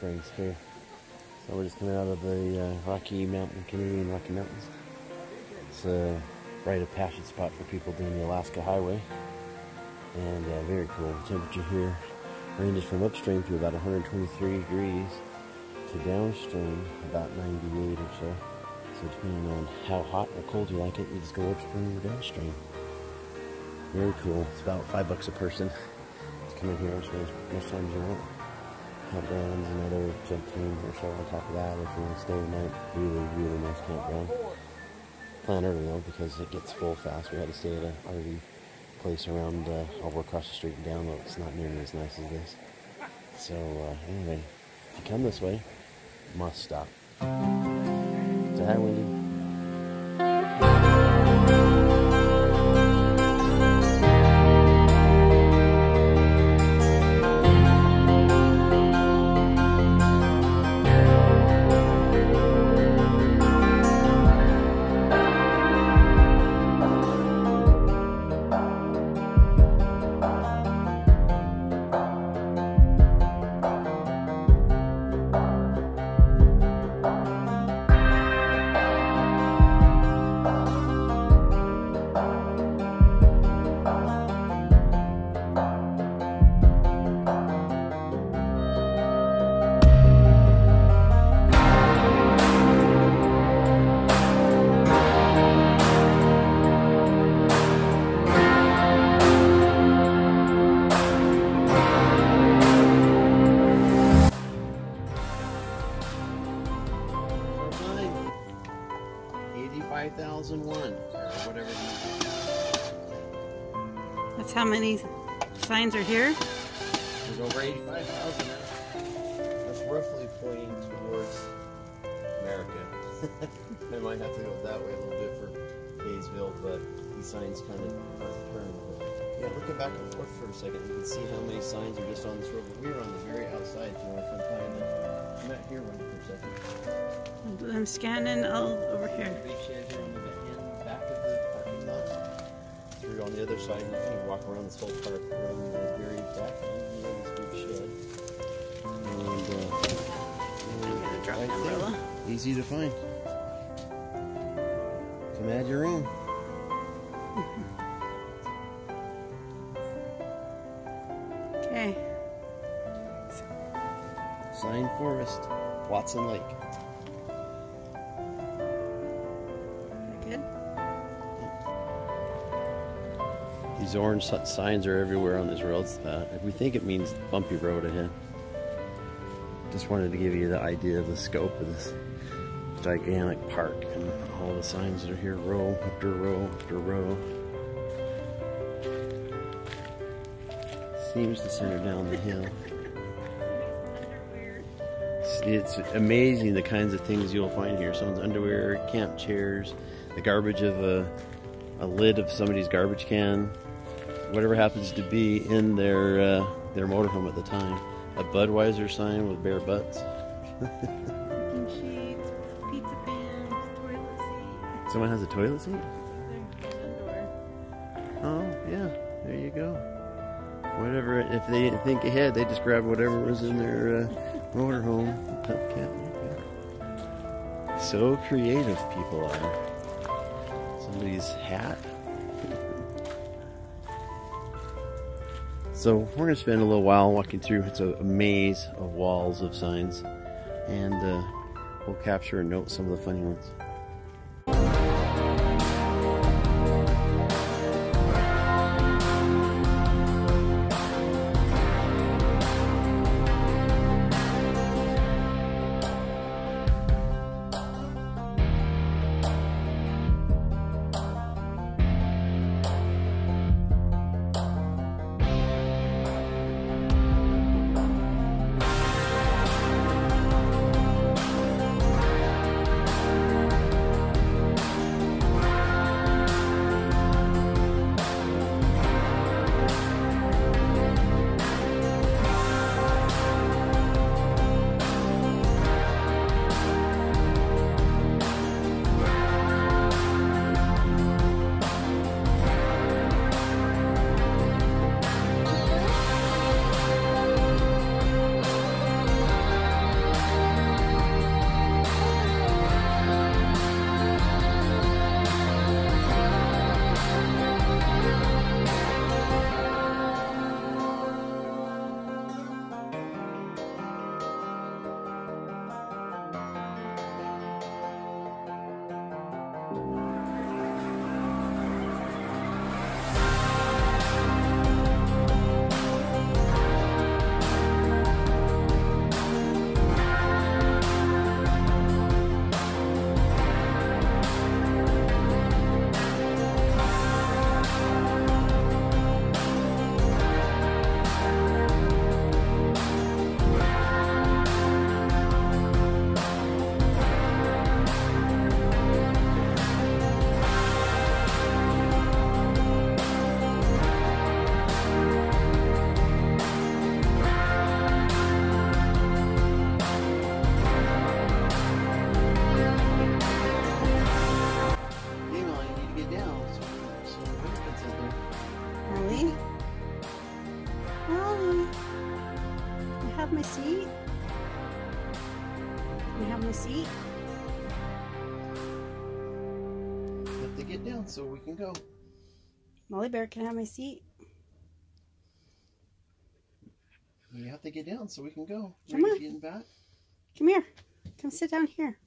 springs here. So we're just coming out of the uh, Rocky Mountain, Canadian Rocky Mountains. It's a rite of passage spot for people doing the Alaska Highway. And uh, very cool. The temperature here ranges from upstream to about 123 degrees to downstream about 98 or so. So depending on how hot or cold you like it, you just go upstream or downstream. Very cool. It's about five bucks a person to come in here as much time as you want. Campgrounds, another 15 or so on top of that if you want to stay the night. Really, really nice campground. Plan early though because it gets full fast. We had to stay at an RV place around uh, over across the street and down, though it's not nearly as nice as this. So uh, anyway, if you come this way, must stop. Say hi, Wendy. 85,001 or whatever. That's how many signs are here. There's over 85,000. That's roughly pointing towards America. I might have to go that way a little bit for Hayesville, but these signs kind of are turned. Yeah, looking back and forth for a second, you can see how many signs are just on this road. But we're on the very outside, you know, from Pine. I'm not here one for a second. I'm scanning all over here. Big shed here on the back, in back of the parking lot. Through on the other side, you can walk around this whole park around the very back of this big shed. And uh, I'm gonna drop right umbrella. Easy to find. Come add your own. Okay. Sign Forest, Watson Lake. These orange signs are everywhere on this road. Uh, we think it means bumpy road ahead. Just wanted to give you the idea of the scope of this gigantic park and all the signs that are here, row after row after row. Seems to center down the hill. It's, amazing the kinds of things you'll find here. Someone's underwear, camp chairs, the garbage of a, a lid of somebody's garbage can, whatever happens to be in their uh, their motorhome at the time. A Budweiser sign with bare butts. Sheets, pizza pans, toilet seat. Someone has a toilet seat? Oh, yeah, there you go. Whatever, if they didn't think ahead, they just grabbed whatever was in their uh, motorhome. So creative people are. Somebody's hat. So we're going to spend a little while walking through. It's a, maze of walls of signs. And uh, we'll capture and note some of the funny ones. have my seat? We have my seat? Have to get down so we can go. Molly Bear, can I have my seat? We have to get down so we can go. Come on. Getting back? Come here. Come sit down here.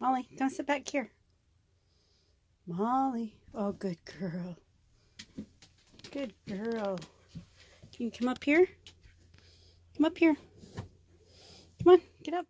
Molly, don't sit back here. Molly. Oh, good girl. Good girl. Can you come up here? Come up here. Come on, get up.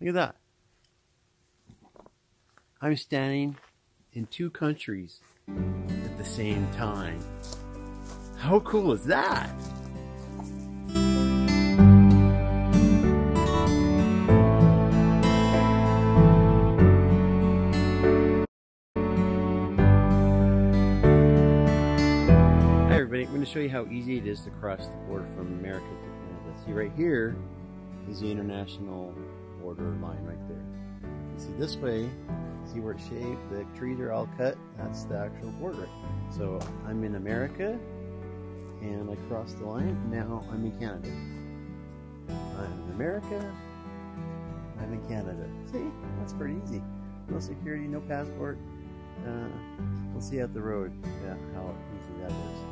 Look at that. I'm standing in two countries at the same time. How cool is that? Hi everybody, I'm going to show you how easy it is to cross the border from America to Canada. See right here is the international border line right there. See this way, see where it's shaved, the trees are all cut, that's the actual border. So I'm in America and I crossed the line, now I'm in Canada. I'm in America, I'm in Canada. See, that's pretty easy. No security, no passport. Uh, we'll see out the road yeah, how easy that is.